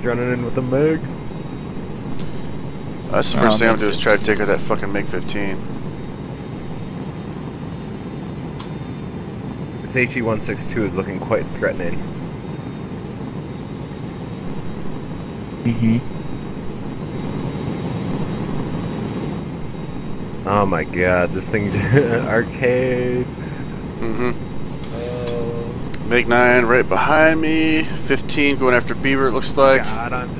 He's running in with a MiG. That's the first thing I'm gonna do is try to take out that fucking MiG-15. This HE-162 is looking quite threatening. Mm-hmm. Oh my god, this thing arcade. Mm-hmm. Oh MiG-9 right behind me. 15 going after Beaver, it looks like. god, I'm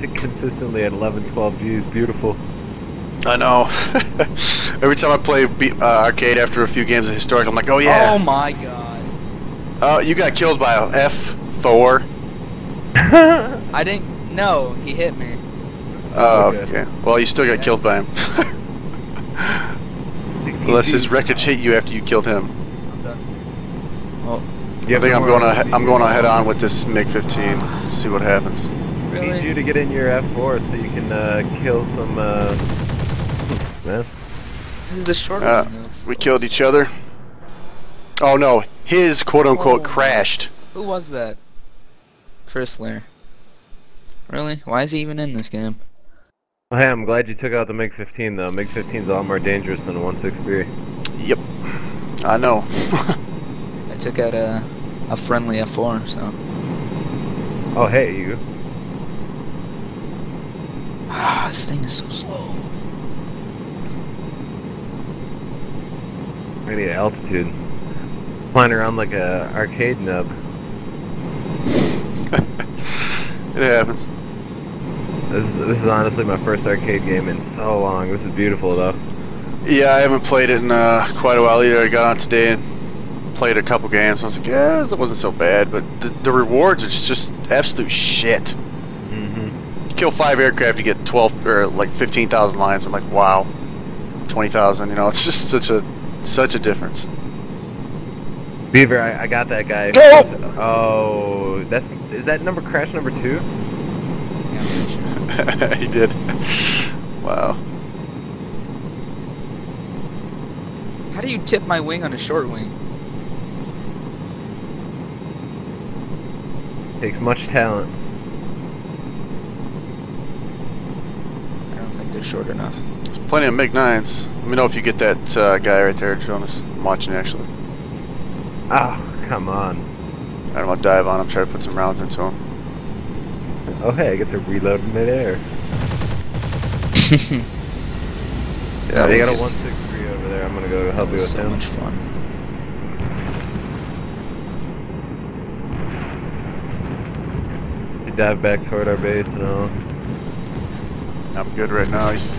just consistently at 11, 12 G's. Beautiful. I know. Every time I play B- uh, arcade after a few games of Historic, I'm like, oh yeah. Oh my god. Oh, you got killed by a F4. I didn't know. He hit me. Oh, okay. okay. Well, you still got Yes. killed by him. 16 Unless his wreckage hit you after you killed him. I'm done. Well, You I think I'm going. to I'm going on head on with this MiG-15. See what happens. Need you to get in your F4 so you can uh, kill some. Uh... Man, This is the short Uh, one. This. We killed each other. Oh no, his quote-unquote Oh. crashed. Who was that? Chrysler. Really? Why is he even in this game? well, hey, I'm glad you took out the MiG-15 though. MiG-15 is a lot more dangerous than a 163. Yep. I know. I took out a a friendly F4, so. Oh hey, you. Ah, this thing is so slow. I need altitude. Flying around like a arcade nub. it happens. This is, this is honestly my first arcade game in so long. This is beautiful though. Yeah, I haven't played it in uh, quite a while either. I got on today and played a couple games. I was like, yeah, it wasn't so bad, but the, the rewards are just absolute shit. Mm-hmm. You kill five aircraft, you get 12 or like 15,000 lions. I'm like, wow, 20,000. You know, it's just such a such a difference. Beaver, I, I got that guy. Go! Oh, that's is that number crash number two? I'm pretty sure. he did. Wow. How do you tip my wing on a short wing? Takes much talent. I don't think they're short enough. There's plenty of MiG 9s. Let me know if you get that uh, guy right there, Jonas. I'm watching actually. Oh, come on. I'm gonna dive on him, try to put some rounds into him. Oh hey, I get to reload midair. Yeah, they got a 163 over there. I'm gonna go help That you was with so him. much fun. Dive back toward our base and all. I'm good right now. He's.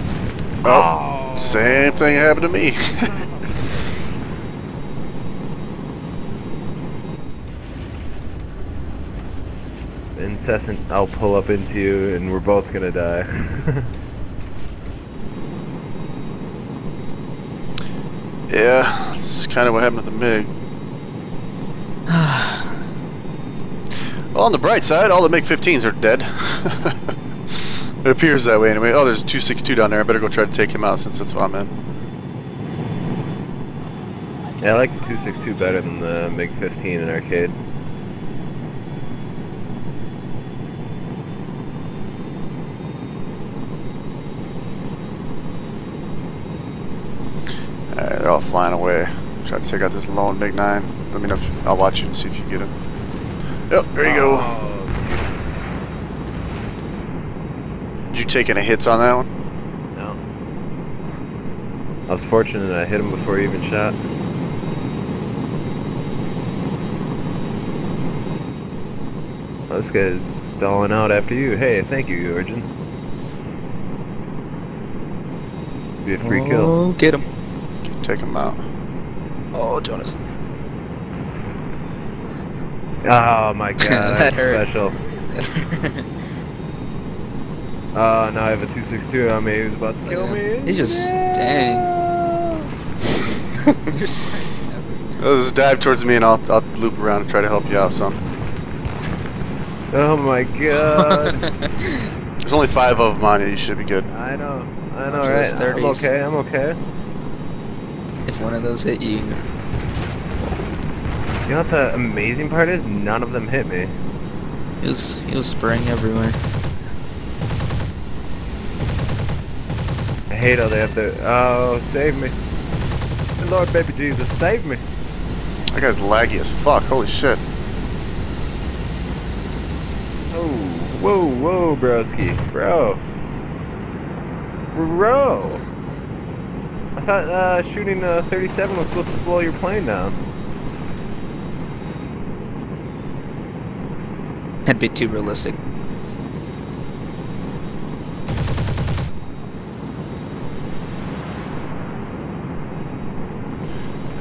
Oh, oh. same thing happened to me. Incessant, I'll pull up into you and we're both gonna die. yeah, that's kind of what happened to the MiG. Well, on the bright side, all the MiG 15s are dead. it appears that way anyway. Oh, there's a 262 down there. I better go try to take him out since that's what I'm in. yeah, I like the 262 better than the MiG-15 in arcade. Alright, they're all flying away. Try to take out this lone MiG 9. Let me know if I'll watch you and see if you get him. Yep, there you go. Oh, Did you take any hits on that one? No. I was fortunate I hit him before he even shot. Oh, this guy's stalling out after you. Hey, thank you, Origin. Be a free kill. Oh, get him. Take him out. Oh, Jonas. Oh my god, That that's hurt. special. Oh, now I have a 262 on me. He's about to kill me. He just, dang. You're spraying everywhere. Oh, just dive towards me and I'll, I'll loop around and try to help you out some. Oh my god. There's only five of them on you. You should be good. I know. I know, Watch right? those I'm okay. I'm okay. if one of those hit you, you know what the amazing part is? None of them hit me. He was, he was spraying everywhere. I hate how they have to. Oh, save me. Lord, baby Jesus, save me. That guy's laggy as fuck. Holy shit. Oh, whoa, whoa, broski. Bro. Bro. I thought uh, shooting a 37 was supposed to slow your plane down. That'd be too realistic.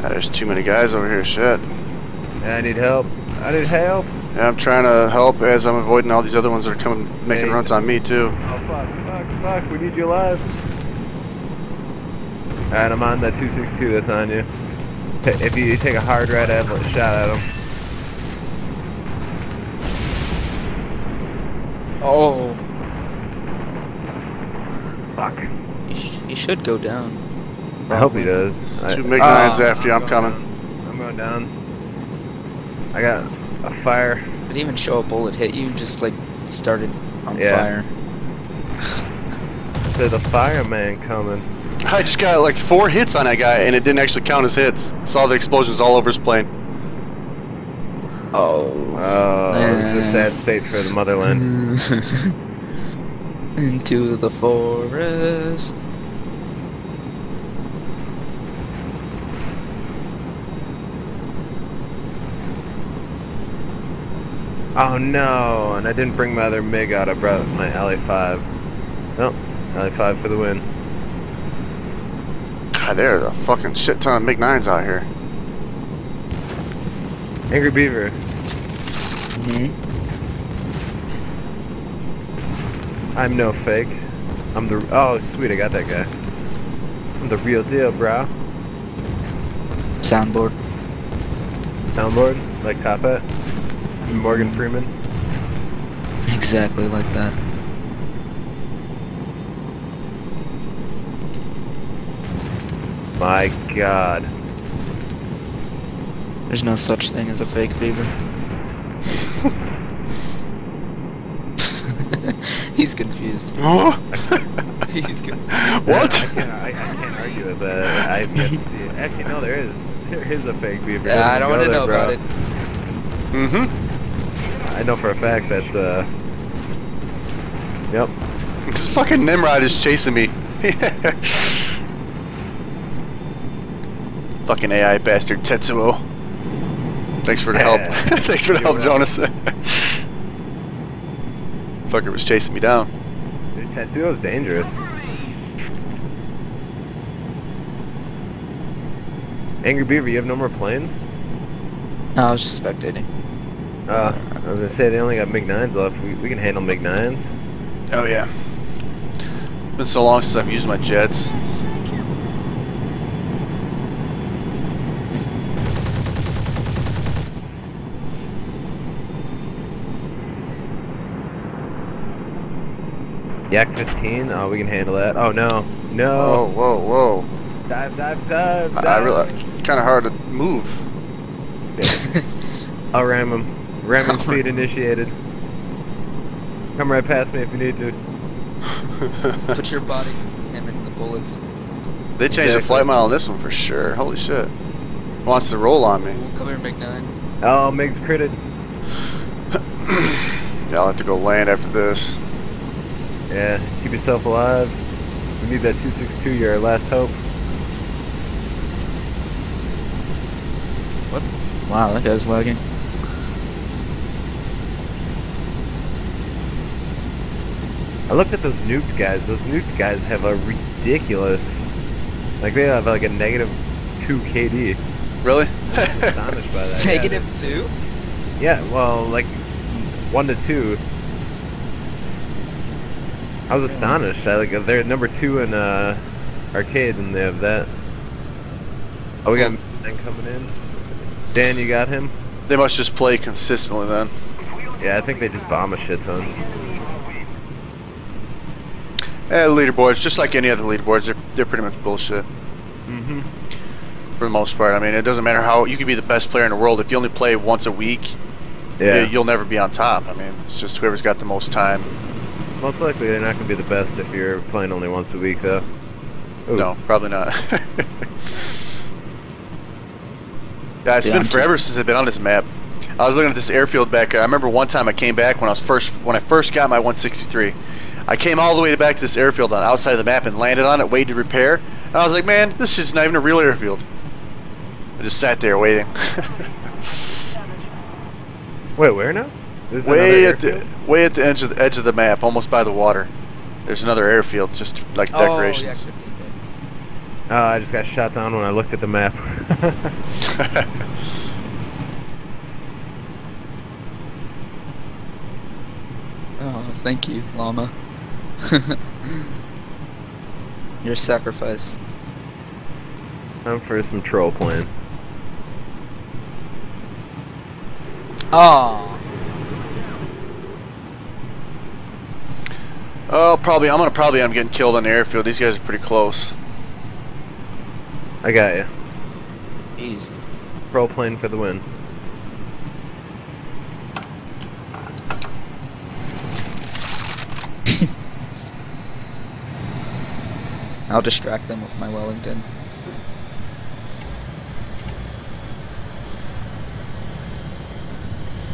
Ah, there's too many guys over here. Shit. I need help. I need help. Yeah, I'm trying to help as I'm avoiding all these other ones that are coming, making Hey. runs on me too. Oh, fuck, fuck, fuck. We need you alive. Alright, I'm on that 262 that's on you. If you take a hard right, I have a shot at him. Oh. Fuck. He, sh he should go down. I hope he does. I- Two MiG-9s Oh, after you, I'm going coming. down. I'm going down. I got a fire. Didn't even show a bullet hit you, just like started on Yeah. fire. There's a fireman coming. I just got like four hits on that guy, and it didn't actually count as hits. Saw the explosions all over his plane. Oh. Oh, it's a sad state for the motherland. Into the forest. Oh no, and I didn't bring my other MiG out. I brought my LA5. Nope, LA5 for the win. God, there's a fucking shit ton of MiG-9s out here. Angry Beaver. hmm I'm no fake. I'm the. Oh, sweet, I got that guy. I'm the real deal, bro. Soundboard. Soundboard, like Top Hat. Morgan Freeman. Exactly like that. My god. There's no such thing as a fake beaver. He's confused. Oh? He's confused. what? I can't, I, I can't argue with that. I have yet to see it. Actually, no, there is. There is a fake beaver. Yeah, I don't want to know bro. about it. mm-hmm. I know for a fact that's uh. Yep. This fucking Nimrod is chasing me. fucking AI bastard Tetsuo. Thanks for the help. Thanks for the You're help, Jonas. Fucker was chasing me down. Dude, Tetsuo's dangerous. Angry Beaver, you have no more planes? No, I was just spectating. Uh, I was gonna say they only got MiG 9s left. We, we can handle MiG 9s. Oh yeah. It's Been so long since I've used my jets. Yak 15, oh, we can handle that. Oh no, no. Oh, whoa, whoa. Dive, dive, dive, I, I really kind of hard to move. I'll ram him. Ramming speed initiated. Come right past me if you need to. Put your body between him and the bullets. they changed the flight model on this one for sure. Holy shit. Wants to roll on me. Ooh, come here, McNine. Oh, MiG's critted. yeah, I'll have to go land after this. Yeah, keep yourself alive. We need that 262, you're our last hope. What? Wow, that guy's lagging. I looked at those nuked guys. Those nuked guys have a ridiculous. Like, they have like a negative 2 KD. Really? I'm astonished by that. Negative two? Yeah, yeah, well, like, 1 to 2. I was astonished. I, like, they're number 2 in uh, arcade, and they have that. Oh, we got Dan coming in. Dan, you got him? they must just play consistently then. Yeah, I think they just bomb a shit ton. Yeah, leaderboards, just like any other leaderboards, they're, they're pretty much bullshit Mm-hmm. for the most part. I mean, it doesn't matter how you could be the best player in the world if you only play once a week. Yeah. you- you'll never be on top. I mean, it's just whoever's got the most time. Most likely, they're not going to be the best if you're playing only once a week, though. Ooh. No, probably not. yeah, it's Yeah, been I'm forever since I've been on this map. I was looking at this airfield back there. I remember one time I came back when I was first when I first got my 163. I came all the way back to this airfield on outside of the map and landed on it, waited to repair. And I was like, man, this shit's not even a real airfield. I just sat there waiting. Wait, where now? There's way at the way at the edge of the edge of the map, almost by the water. There's another airfield, just like oh, decorations. Oh, I just got shot down when I looked at the map. Oh, thank you, llama. Your sacrifice. Time for some troll playing. Oh. Oh, probably. I'm gonna probably end up getting killed on the airfield. These guys are pretty close. I got you. Jeez. Troll playing for the win. I'll distract them with my Wellington.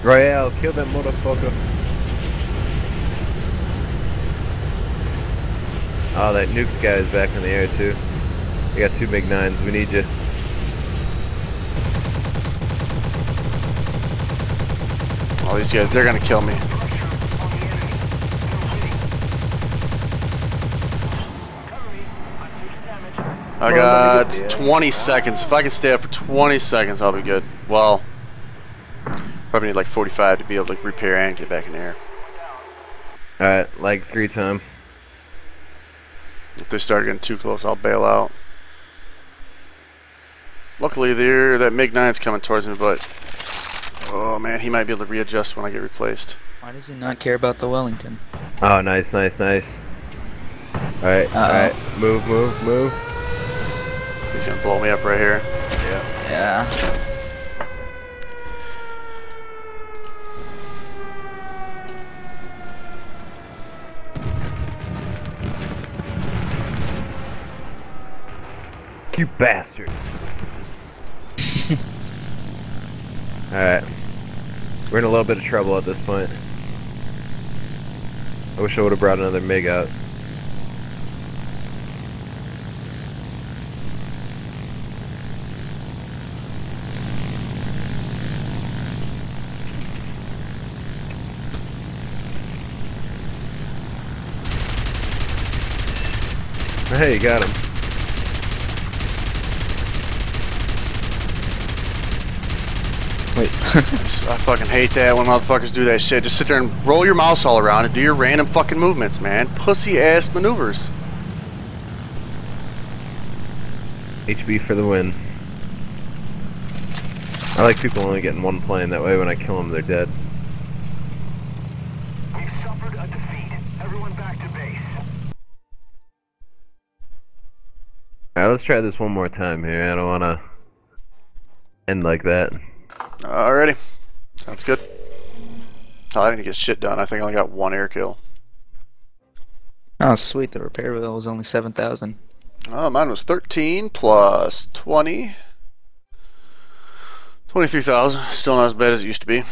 Royale, kill that motherfucker. Oh, that nuke guy is back in the air too. We got two MiG 9s. We need you. All these guys, they're gonna kill me. I got let me get the- 20 seconds. If I can stay up for 20 seconds, I'll be good. Well, probably need like 45 to be able to repair and get back in the air. Alright, like three time. If they start getting too close, I'll bail out. Luckily, there that MiG 9's coming towards me, but oh man, he might be able to readjust when I get replaced. Why does he not care about the Wellington? Oh, nice, nice, nice. Alright, Uh-oh. alright. Move, move, move. He's gonna blow me up right here. Yeah. Yeah. You bastard. Alright. We're in a little bit of trouble at this point. I wish I would have brought another MiG out. Hey, you got him. Wait. I fucking hate that when motherfuckers do that shit. Just sit there and roll your mouse all around and do your random fucking movements, man. Pussy ass maneuvers. HB for the win. I like people only getting one plane, that way when I kill them they're dead. We've suffered a defeat. Everyone back to base. Alright, let's try this one more time here. I don't wanna end like that. Alrighty. Sounds good. Oh, I didn't get shit done. I think I only got one air kill. oh, sweet. The repair bill was only 7,000. Oh, mine was 13 plus 20. 23,000. Still not as bad as it used to be.